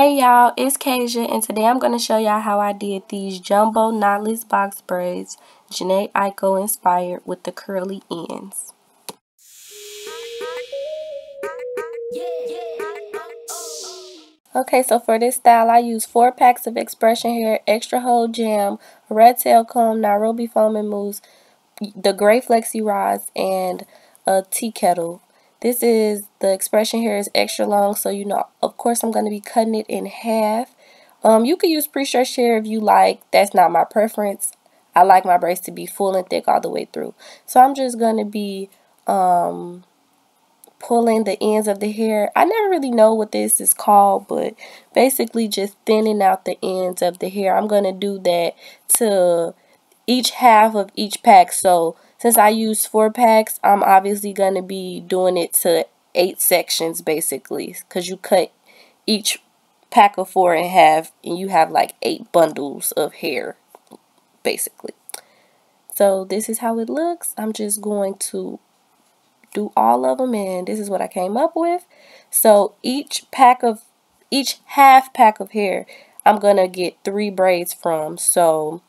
Hey y'all, it's Kasia and today I'm going to show y'all how I did these jumbo knotless box braids, Jhené Aiko inspired with the curly ends. Okay, so for this style, I use four packs of Expression Hair, Extra Hold Jam, Red Tail Comb, Nairobi Foam and Mousse, the Gray Flexi Rods, and a tea kettle. This is, the Expression Hair is extra long, so you know, of course I'm going to be cutting it in half. Um, you could use pre-stretched hair if you like. That's not my preference. I like my braids to be full and thick all the way through. So I'm just going to be um, pulling the ends of the hair. I never really know what this is called, but basically just thinning out the ends of the hair. I'm going to do that to each half of each pack. So since I use four packs, I'm obviously going to be doing it to eight sections basically because you cut each pack of four in half and you have like eight bundles of hair basically. So this is how it looks. I'm just going to do all of them and this is what I came up with. So each pack of, each half pack of hair, I'm going to get three braids from. So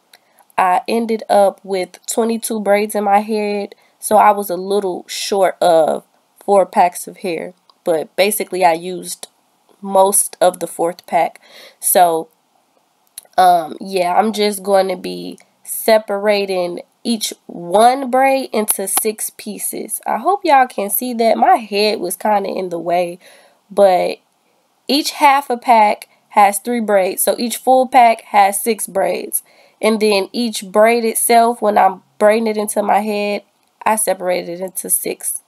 I ended up with 22 braids in my head. So I was a little short of four packs of hair. But basically I used most of the fourth pack. So um, yeah, I'm just going to be separating each one braid into six pieces. I hope y'all can see that. My head was kind of in the way, but each half a pack has three braids. So each full pack has six braids. And then each braid itself, when I'm braiding it into my head, I separate it into six.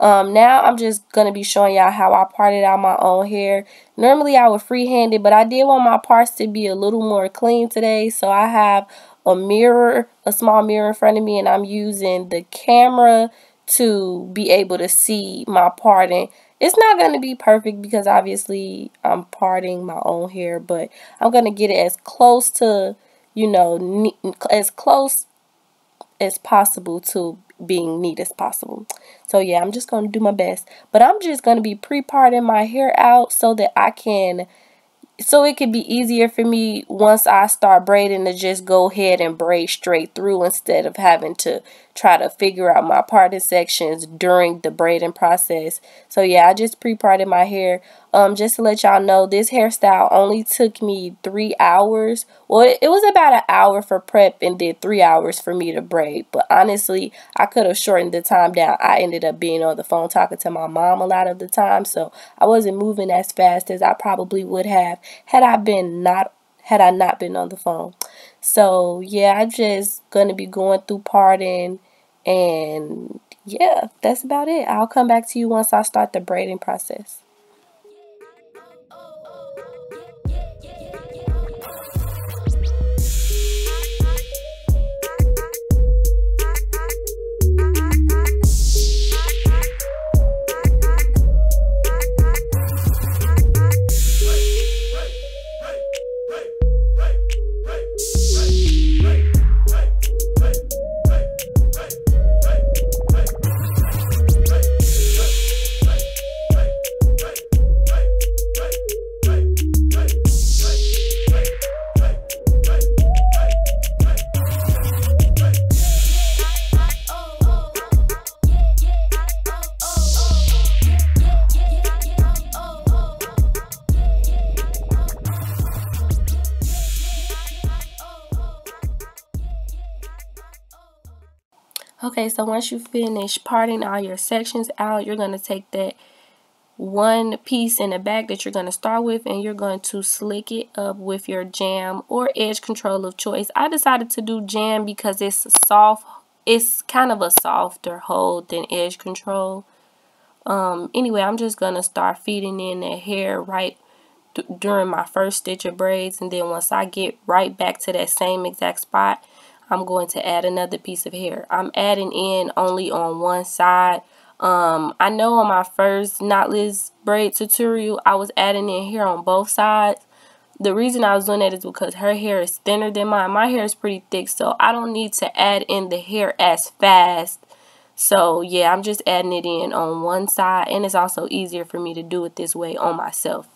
Um, now I'm just going to be showing y'all how I parted out my own hair. Normally I would freehand it, but I did want my parts to be a little more clean today. So I have a mirror, a small mirror in front of me, and I'm using the camera to be able to see my parting. It's not going to be perfect because obviously I'm parting my own hair, but I'm going to get it as close to, you know, as close as possible to being neat as possible. So yeah, I'm just going to do my best. But I'm just going to be pre-parting my hair out so that I can so it could be easier for me once I start braiding to just go ahead and braid straight through instead of having to try to figure out my parting sections during the braiding process. So yeah, I just pre-parted my hair. Um, just to let y'all know, this hairstyle only took me three hours. Well, it, was about an hour for prep and then three hours for me to braid. But honestly, I could have shortened the time down. I ended up being on the phone talking to my mom a lot of the time. So I wasn't moving as fast as I probably would have had I been not had I not been on the phone. So yeah, I'm just gonna be going through parting and yeah, that's about it. I'll come back to you once I start the braiding process. Okay, so once you finish parting all your sections out, you're going to take that one piece in the back that you're going to start with and you're going to slick it up with your jam or edge control of choice. I decided to do jam because it's soft. It's kind of a softer hold than edge control. Um, anyway, I'm just going to start feeding in the hair right during my first stitch of braids and then once I get right back to that same exact spot I'm going to add another piece of hair. I'm adding in only on one side. Um, I know on my first knotless braid tutorial, I was adding in hair on both sides. The reason I was doing that is because her hair is thinner than mine. My hair is pretty thick, so I don't need to add in the hair as fast. So, yeah, I'm just adding it in on one side, and it's also easier for me to do it this way on myself.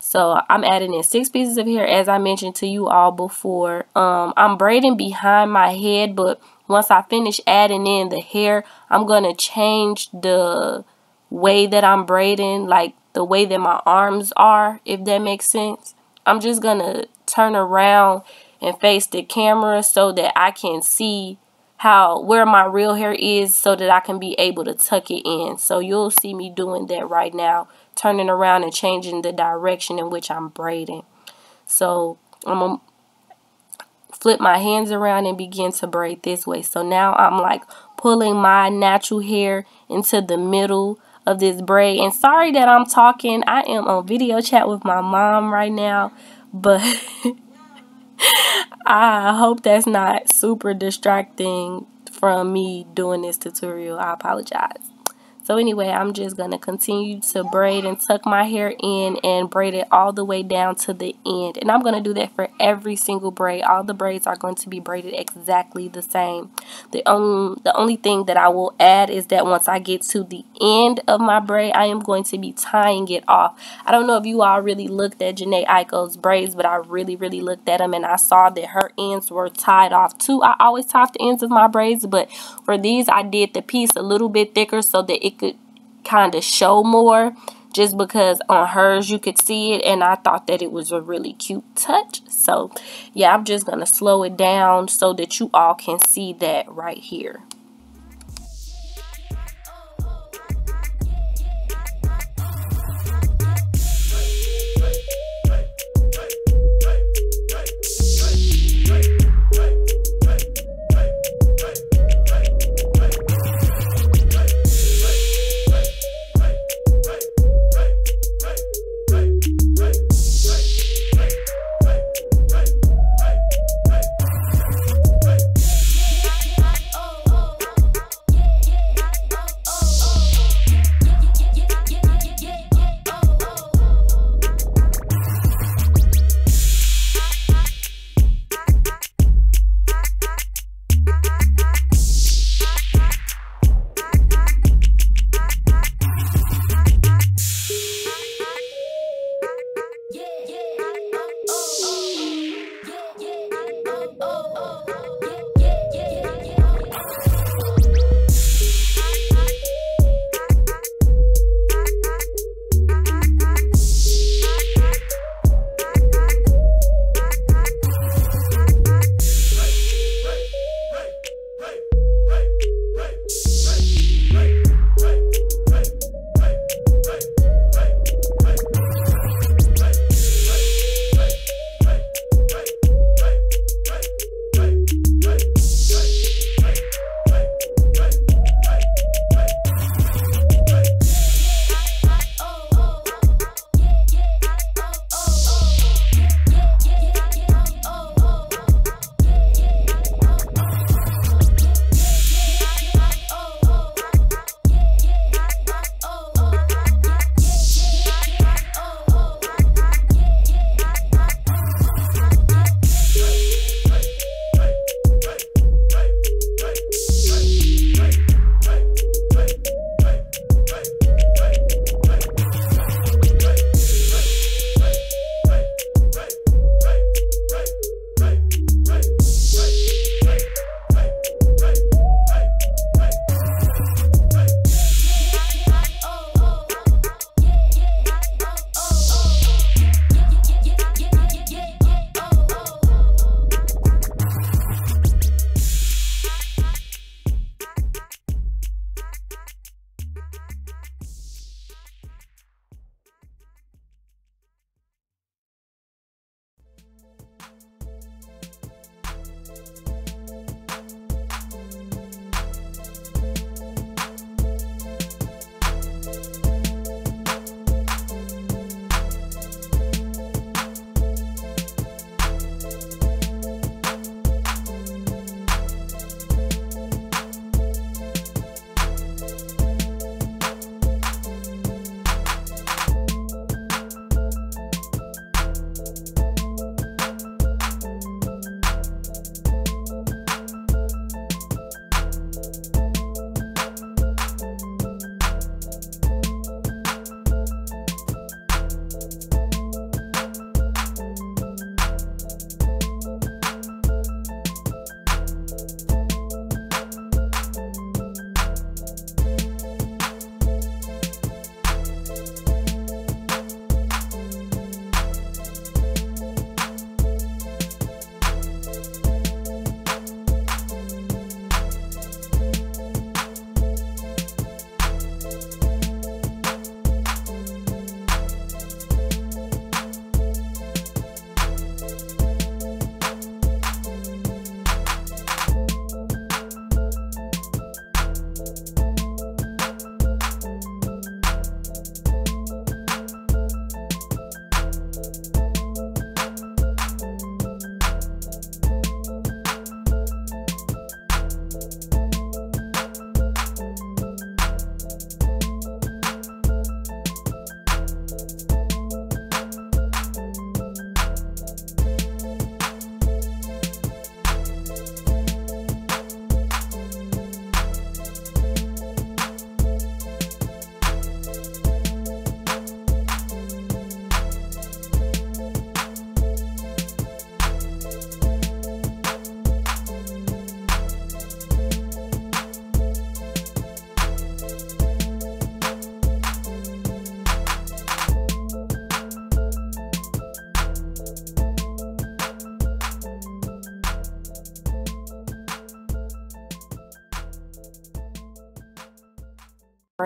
So I'm adding in six pieces of hair as I mentioned to you all before. Um, I'm braiding behind my head, but once I finish adding in the hair, I'm going to change the way that I'm braiding, like the way that my arms are, if that makes sense. I'm just going to turn around and face the camera so that I can see how where my real hair is so that I can be able to tuck it in. So you'll see me doing that right now, turning around and changing the direction in which I'm braiding. So I'm going to flip my hands around and begin to braid this way. So now I'm like pulling my natural hair into the middle of this braid. And sorry that I'm talking. I am on video chat with my mom right now. But I hope that's not super distracting from me doing this tutorial. I apologize. So anyway, I'm just going to continue to braid and tuck my hair in and braid it all the way down to the end. And I'm going to do that for every single braid. All the braids are going to be braided exactly the same. The only, the only thing that I will add is that once I get to the end of my braid, I am going to be tying it off. I don't know if you all really looked at Jhené Aiko's braids, but I really, really looked at them and I saw that her ends were tied off too. I always tie the ends of my braids, but for these, I did the piece a little bit thicker so that it could kind of show more just because on hers you could see it and I thought that it was a really cute touch. So yeah, I'm just going to slow it down so that you all can see that right here.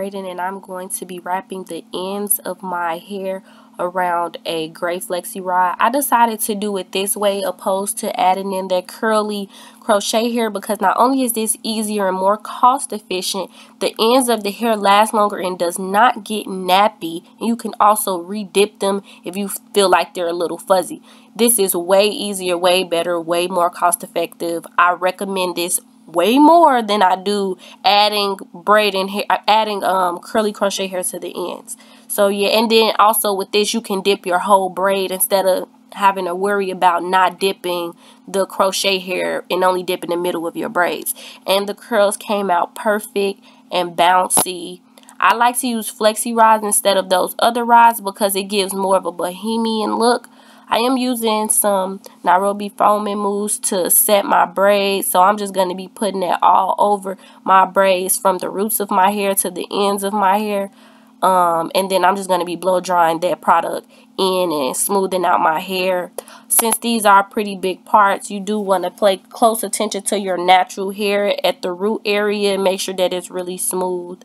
Braiding and I'm going to be wrapping the ends of my hair around a gray flexi rod. I decided to do it this way opposed to adding in that curly crochet hair because not only is this easier and more cost efficient, the ends of the hair last longer and does not get nappy. You can also redip them if you feel like they're a little fuzzy. This is way easier, way better, way more cost effective. I recommend this way more than I do adding braiding hair, adding um curly crochet hair to the ends. So yeah, and then also with this, you can dip your whole braid instead of having to worry about not dipping the crochet hair and only dipping the middle of your braids. And the curls came out perfect and bouncy. I like to use flexi rods instead of those other rods because it gives more of a bohemian look. I am using some Nairobi foaming mousse to set my braids. So I'm just going to be putting it all over my braids from the roots of my hair to the ends of my hair. Um, and then I'm just going to be blow drying that product in and smoothing out my hair. Since these are pretty big parts, you do want to pay close attention to your natural hair at the root area. Make sure that it's really smooth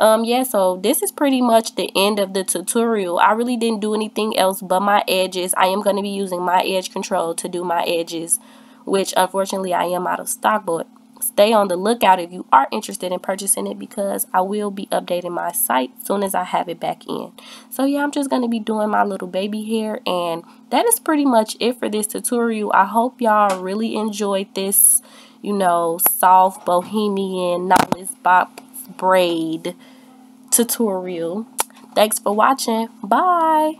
um yeah so this is pretty much the end of the tutorial i really didn't do anything else but my edges i am going to be using my edge control to do my edges which unfortunately i am out of stock but stay on the lookout if you are interested in purchasing it because I will be updating my site as soon as I have it back in. So yeah, I'm just going to be doing my little baby hair and that is pretty much it for this tutorial. I hope y'all really enjoyed this, you know, soft bohemian knotless box braid tutorial. Thanks for watching. Bye.